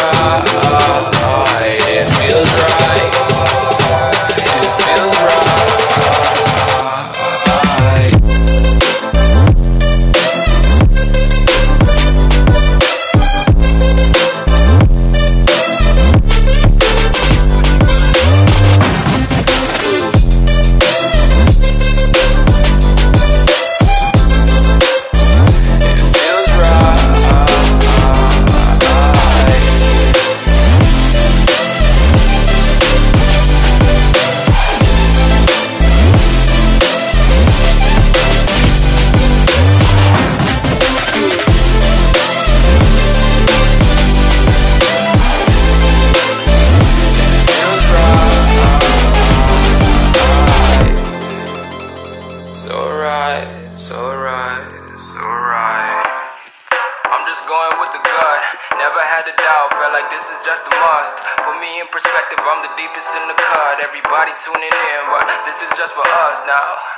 It feels right. It feels right. Tuning in, but this is just for us now.